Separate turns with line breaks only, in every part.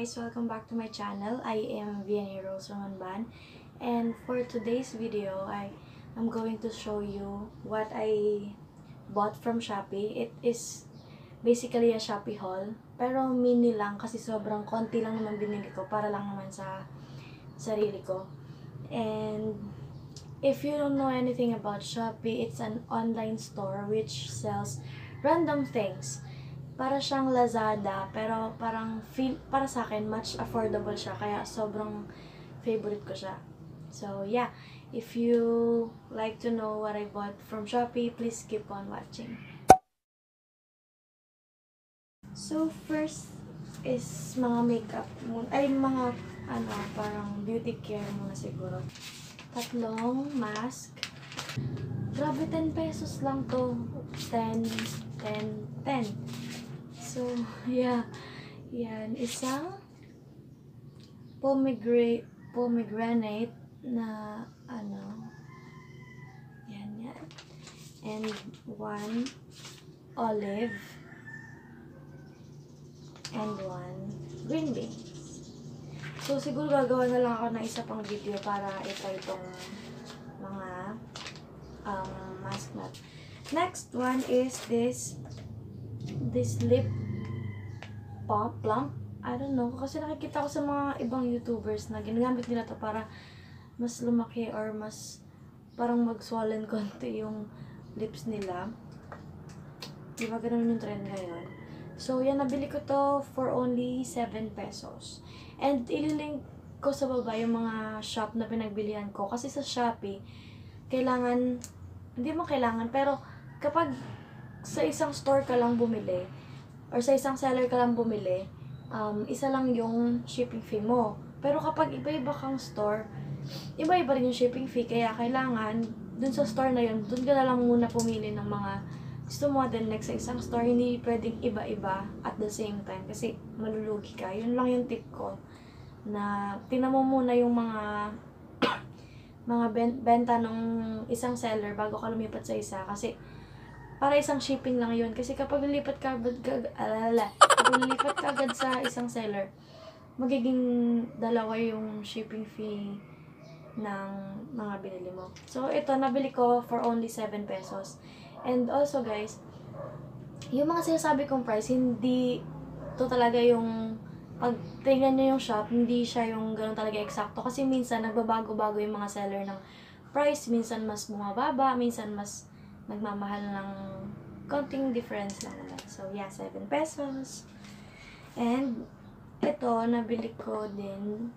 back to my channel. I am Vianney Rose Romanban. And for today's video, I am going to show you what I bought from Shopee. It is basically a Shopee haul. Pero mini lang kasi sobrang konti lang naman binili ko para lang naman sa sarili ko. And if you don't know anything about Shopee, it's an online store which sells random things. Para siyang Lazada, pero parang feel, para sa akin, much affordable siya. Kaya sobrang favorite ko siya. So, yeah. If you like to know what I bought from Shopee, please keep on watching. So, first is mga makeup. Ay, mga, ano, parang beauty care muna siguro. Tatlong mask. Grabe, 10 pesos lang to. 10, 10, 10. So, yeah. Yan. Isang pomegranate, pomegranate na, ano, yan, yan. And one olive. And one green beans. So, siguro gagawa na lang ako ng isa pang video para ito itong mga um, mask nut. Next one is this this lip pump, plump. I don't know. Kasi nakikita ko sa mga ibang YouTubers na ginagamit nila to para mas lumaki or mas parang mag-swollen konti yung lips nila. Di ba ganun yung trend ngayon? So, yan, nabili ko to for only 7 pesos. And ililink ko sa baba yung mga shop na pinagbilihan ko. Kasi sa Shopee, kailangan, hindi mo kailangan, pero kapag sa isang store ka lang bumili, or sa isang seller ka lang bumili, um, isa lang yung shipping fee mo. Pero kapag iba-iba kang store, iba-iba rin yung shipping fee. Kaya kailangan, dun sa store na yun, dun ka na lang muna pumili ng mga gusto mo then next sa isang store, hindi pwedeng iba-iba at the same time. Kasi malulugi ka. Yun lang yung tip ko. Na tinan muna yung mga mga ben- benta ng isang seller bago ka lumipat sa isa. Kasi para isang shipping lang yun. Kasi kapag lilipat ka agad, gag- alala, kapag lilipat ka agad sa isang seller, magiging dalawa yung shipping fee ng mga binili mo. So, ito, nabili ko for only 7 pesos. And also, guys, yung mga sinasabi kong price, hindi to talaga yung pag tingnan nyo yung shop, hindi siya yung ganun talaga eksakto. Kasi minsan, nagbabago-bago yung mga seller ng price. Minsan, mas bumababa. Minsan, mas nagmamahal ng konting difference lang naman. So, yeah, 7 pesos. And, ito, nabili ko din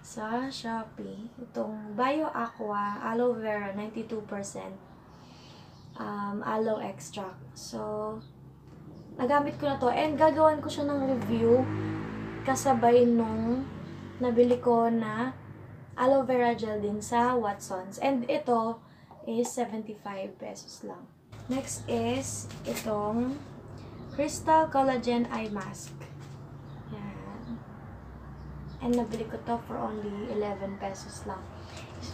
sa Shopee. Itong Bio Aqua Aloe Vera 92% um, aloe extract. So, nagamit ko na to. And gagawan ko siya ng review kasabay nung nabili ko na aloe vera gel din sa Watsons. And ito is 75 pesos lang. Next is itong Crystal Collagen Eye Mask. Yan. And nabili ko to for only 11 pesos lang.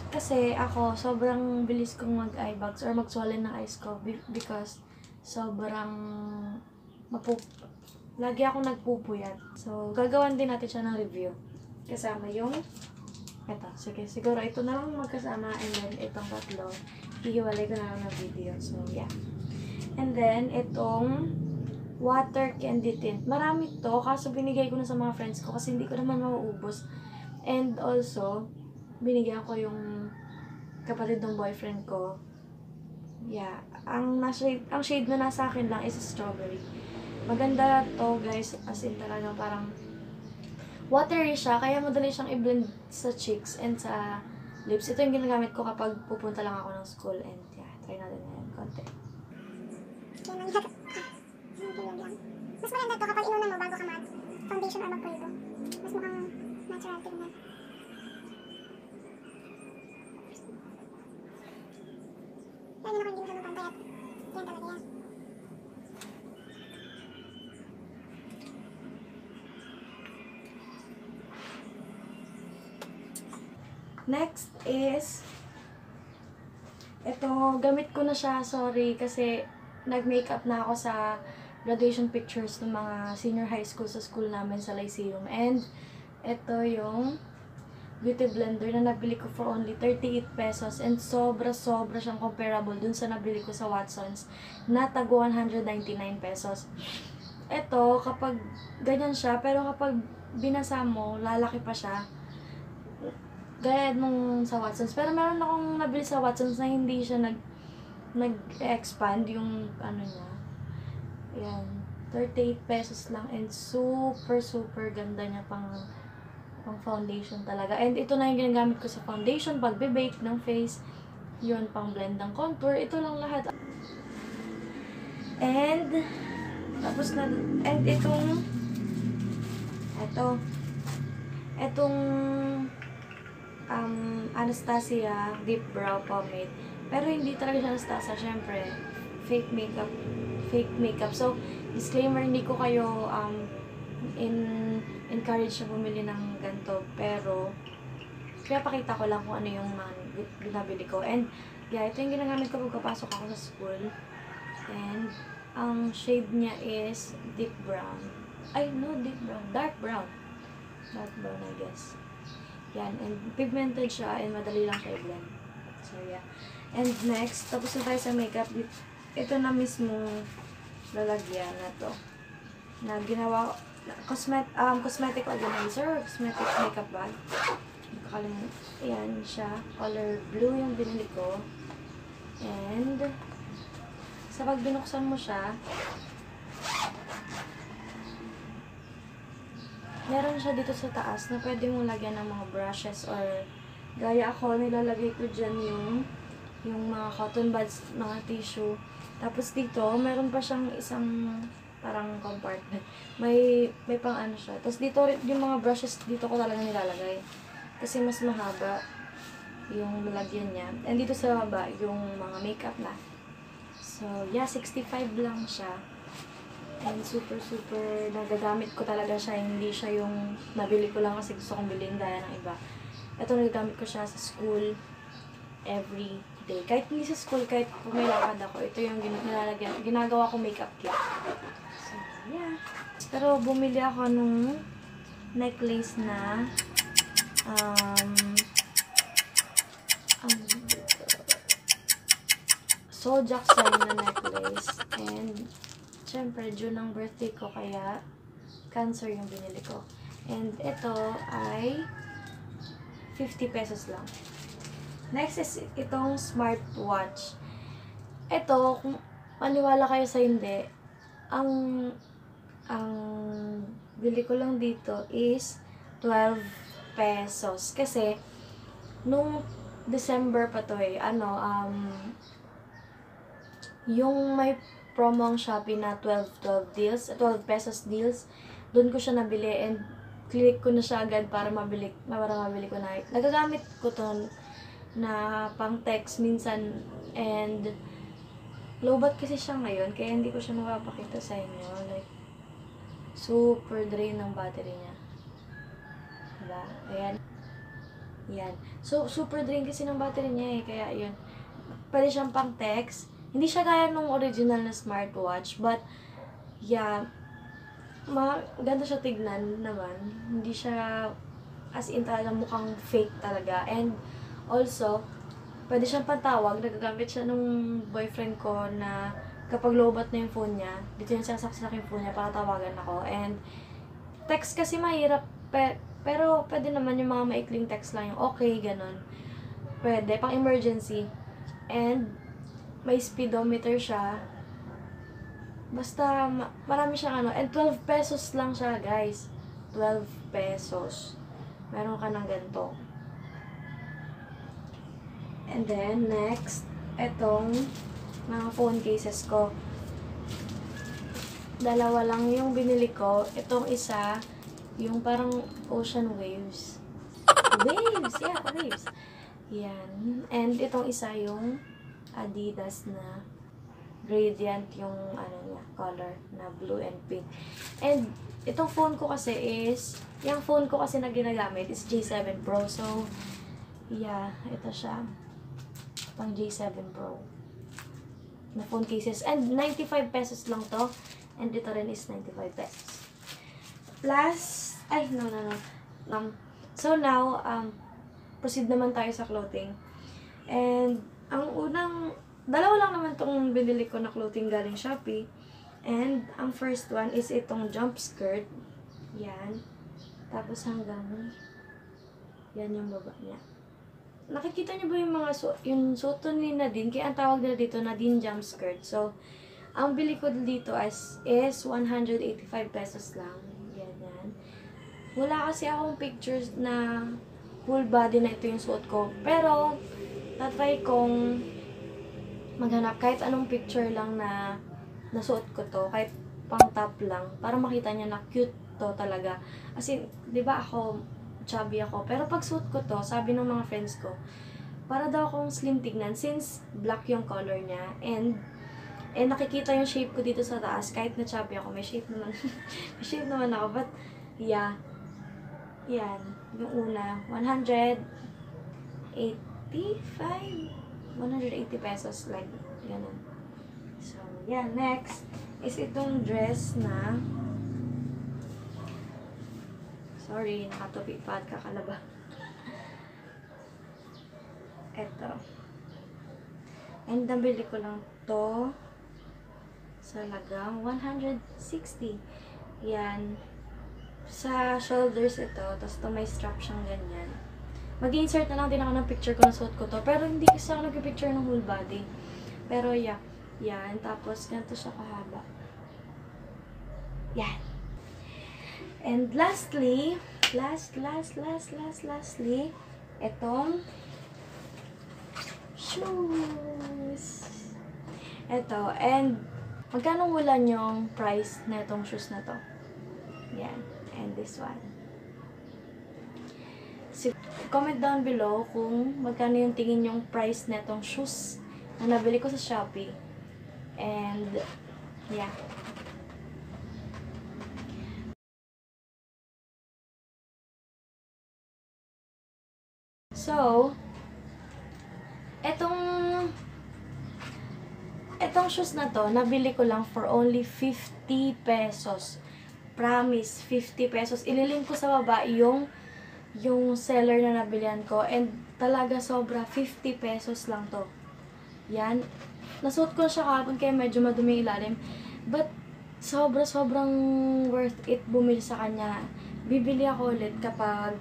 Kasi ako, sobrang bilis kong mag-eye bags or mag-swollen ng eyes ko be- because sobrang mapu lagi ako nagpupuyat. So, gagawan din natin siya ng review. Kasama yung eto, sige, siguro ito na lang magkasama and then itong tatlo, hihiwalay ko na lang ng video. So, yeah. And then, itong water candy tint. Marami to, kaso binigay ko na sa mga friends ko kasi hindi ko naman mauubos. And also, binigyan ko yung kapatid ng boyfriend ko. Yeah. Ang, nasa, ang shade na nasa akin lang is strawberry. Maganda to, guys. As in talaga parang watery siya. Kaya madali siyang i-blend sa cheeks and sa lips. Ito yung ginagamit ko kapag pupunta lang ako ng school. And yeah, try natin na yan. Konti.
Mas maganda to kapag inunan mo bago ka mag-foundation or mag-pulbo. Mas mukhang natural tingnan. Lagi na kung hindi mo siya magpapayat. Yan talaga yan.
Next is, ito, gamit ko na siya, sorry, kasi nag-makeup na ako sa graduation pictures ng mga senior high school sa school namin sa Lyceum. And, ito yung beauty blender na nabili ko for only 38 pesos and sobra-sobra siyang comparable dun sa nabili ko sa Watsons na tago 199 pesos. Ito, kapag ganyan siya, pero kapag binasa mo, lalaki pa siya. Gaya nung sa Watsons. Pero meron akong nabili sa Watsons na hindi siya nag nag-expand yung ano niya. Ayan. 38 pesos lang and super super ganda niya pang pang foundation talaga. And ito na yung ginagamit ko sa foundation, pagbe-bake ng face. Yun, pang blend ng contour. Ito lang lahat. And, tapos na, and itong, ito, itong, um, Anastasia Deep Brow Pomade. Pero hindi talaga siya Anastasia, syempre. Fake makeup. Fake makeup. So, disclaimer, hindi ko kayo, um, in encourage na bumili ng ganito. Pero, kaya pakita ko lang kung ano yung mga binabili ko. And, yeah, ito yung ginagamit ko pagkapasok ako sa school. And, ang shade niya is deep brown. Ay, no, deep brown. Dark brown. Dark brown, I guess. Yan. And, pigmented siya and madali lang siya i-blend. So, yeah. And next, tapos na tayo sa makeup. Ito na mismo lalagyan na to. Na ginawa cosmet um, cosmetic organizer or cosmetic makeup bag. Kalimutan. Ayan siya. Color blue yung binili ko. And, sa pag binuksan mo siya, meron siya dito sa taas na pwede mong lagyan ng mga brushes or gaya ako, nilalagay ko dyan yung yung mga cotton buds, mga tissue. Tapos dito, meron pa siyang isang parang compartment. May, may pang ano siya. Tapos dito, yung mga brushes, dito ko talaga nilalagay. Kasi mas mahaba yung lalagyan niya. And dito sa baba, yung mga makeup na. So, yeah, 65 lang siya. And super, super nagagamit ko talaga siya. Hindi siya yung nabili ko lang kasi gusto kong bilhin gaya ng iba. Ito nagagamit ko siya sa school every day. Kahit hindi sa school, kahit kung may lakad ako, ito yung nilalagyan, ginagawa ko makeup kit. So, yeah. Pero bumili ako nung necklace na um, um, Sojak sign na necklace. And, syempre, June ang birthday ko, kaya cancer yung binili ko. And, ito ay 50 pesos lang. Next is itong smartwatch. Ito, kung maniwala kayo sa hindi, ang ang bili ko lang dito is 12 pesos. Kasi, nung December pa to eh, ano, um, yung may promo ang Shopee na 12, 12 deals, 12 pesos deals, doon ko siya nabili and click ko na siya agad para mabili, para mabili ko na. Nagagamit ko to na pang text minsan and lowbat kasi siya ngayon kaya hindi ko siya mapapakita sa inyo. Like, super drain ng battery niya. Diba? Ayan. Yan. So, super drain kasi ng battery niya eh. Kaya yun. Pwede siyang pang text. Hindi siya gaya nung original na smartwatch. But, yeah. Maganda siya tignan naman. Hindi siya as in talaga mukhang fake talaga. And, also, pwede siyang pantawag. Nagagamit siya nung boyfriend ko na kapag lowbat na yung phone niya, dito yung sasaksak sa akin phone niya para tawagan ako. And, text kasi mahirap. Pe, pero, pwede naman yung mga maikling text lang yung okay, ganun. Pwede, pang emergency. And, may speedometer siya. Basta, ma- marami siyang ano. And 12 pesos lang siya, guys. 12 pesos. Meron ka ng ganito. And then, next, etong mga phone cases ko. Dalawa lang yung binili ko. Itong isa, yung parang ocean waves. Waves! Yeah, waves. Yan. And itong isa yung Adidas na gradient yung ano niya, color na blue and pink. And itong phone ko kasi is, yung phone ko kasi na ginagamit is J7 Pro. So, yeah, ito siya. Pang J7 Pro. Na phone cases. And 95 pesos lang to. And ito rin is 95 pesos. Plus, ay, no, no, no. Um, so now, um, proceed naman tayo sa clothing. And, ang unang, dalawa lang naman tong binili ko na clothing galing Shopee. And, ang first one is itong jump skirt. Yan. Tapos hanggang, yan yung baba niya. Nakikita niyo ba yung mga su yung suot ni Nadine? Kaya ang tawag nila dito, Nadine jump skirt. So, ang bili ko dito is, is 185 pesos lang. Yan, yan. Wala kasi akong pictures na full body na ito yung suot ko. Pero, tatry kong maghanap kahit anong picture lang na nasuot ko to. Kahit pang top lang. Para makita niya na cute to talaga. Kasi, di ba ako, chubby ako. Pero pag suot ko to, sabi ng mga friends ko, para daw akong slim tignan since black yung color niya. And, and nakikita yung shape ko dito sa taas. Kahit na chubby ako, may shape naman. may shape naman ako. But, yeah. Yan. Yung una, 185 180 pesos. Like, ganun. So, yeah. Next is itong dress na Sorry, nakatupi pa at kakalaba. Eto. And nabili ko lang to sa lagang 160. Yan. Sa shoulders ito, tapos to may strap siyang ganyan. Mag-insert na lang din ako ng picture ko na suot ko to. Pero hindi kasi ako nag-picture ng whole body. Pero yeah, yan. Tapos ganito siya kahaba. Yan. And lastly, last, last, last, last, lastly, etong shoes. Eto, and magkano wulan yung price na itong shoes na to? Yan, and this one. Si comment down below kung magkano yung tingin yung price na itong shoes na nabili ko sa Shopee. And, yeah. So, etong etong shoes na to, nabili ko lang for only 50 pesos. Promise, 50 pesos. Ililink ko sa baba yung yung seller na nabilihan ko and talaga sobra 50 pesos lang to. Yan. Nasuot ko siya kahapon kaya medyo madumi ilalim. But sobra sobrang worth it bumili sa kanya. Bibili ako ulit kapag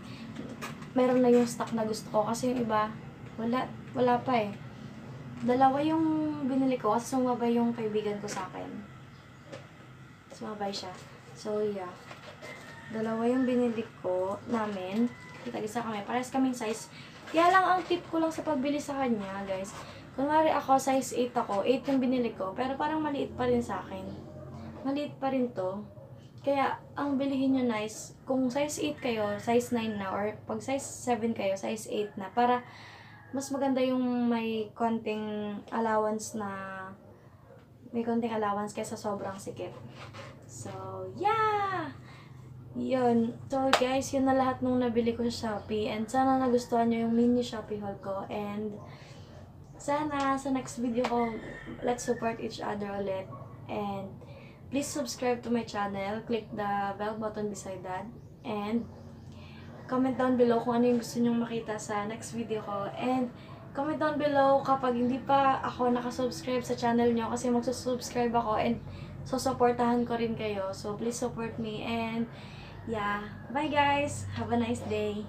meron na yung stock na gusto ko kasi yung iba wala wala pa eh. Dalawa yung binili ko kasi sumabay yung kaibigan ko sa akin. Sumabay siya. So yeah. Dalawa yung binili ko namin. Kita-isa kami. Pares kaming size. Kaya lang ang tip ko lang sa pagbili sa kanya, guys. Kunwari ako, size 8 ako. 8 yung binili ko. Pero parang maliit pa rin sa akin. Maliit pa rin to. Kaya, ang bilihin nyo nice, kung size 8 kayo, size 9 na, or pag size 7 kayo, size 8 na, para mas maganda yung may konting allowance na, may konting allowance kaysa sobrang sikip. So, yeah! Yun. So, guys, yun na lahat nung nabili ko sa Shopee. And sana nagustuhan nyo yung mini Shopee haul ko. And, sana sa next video ko, let's support each other ulit. And, please subscribe to my channel. Click the bell button beside that. And, comment down below kung ano yung gusto nyong makita sa next video ko. And, comment down below kapag hindi pa ako nakasubscribe sa channel nyo kasi magsusubscribe ako and susuportahan ko rin kayo. So, please support me and yeah. Bye guys! Have a nice day!